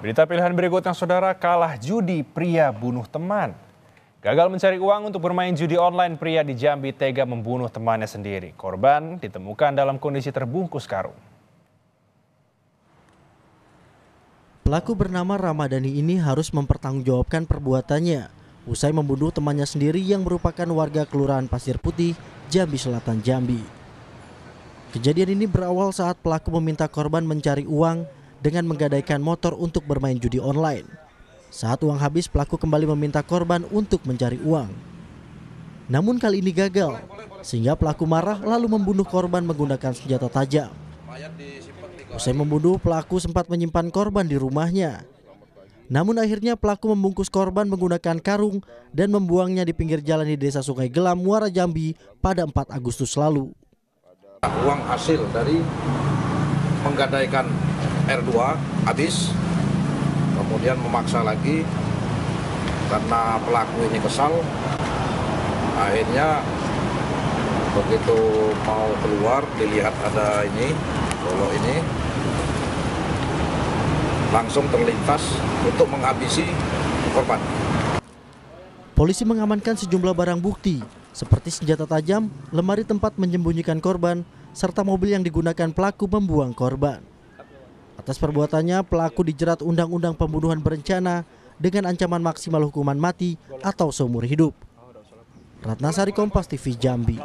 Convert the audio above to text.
Berita pilihan berikutnya saudara kalah judi pria bunuh teman. Gagal mencari uang untuk bermain judi online pria di Jambi tega membunuh temannya sendiri. Korban ditemukan dalam kondisi terbungkus karung. Pelaku bernama Ramadhani ini harus mempertanggungjawabkan perbuatannya usai membunuh temannya sendiri yang merupakan warga Kelurahan Pasir Putih, Jambi Selatan, Jambi. Kejadian ini berawal saat pelaku meminta korban mencari uang dengan menggadaikan motor untuk bermain judi online. Saat uang habis, pelaku kembali meminta korban untuk mencari uang. Namun kali ini gagal, sehingga pelaku marah lalu membunuh korban menggunakan senjata tajam. Usai membunuh, pelaku sempat menyimpan korban di rumahnya. Namun akhirnya pelaku membungkus korban menggunakan karung dan membuangnya di pinggir jalan di Desa Sungai Gelam, Muara Jambi pada 4 Agustus lalu. Uang hasil dari menggadaikan R2 habis kemudian memaksa lagi karena pelaku ini kesal akhirnya begitu mau keluar dilihat ada ini kalau ini langsung terlintas untuk menghabisi korban. Polisi mengamankan sejumlah barang bukti seperti senjata tajam, lemari tempat menyembunyikan korban, serta mobil yang digunakan pelaku membuang korban. Atas perbuatannya, pelaku dijerat Undang-Undang Pembunuhan Berencana dengan ancaman maksimal hukuman mati atau seumur hidup. Ratnasari Kompas TV Jambi.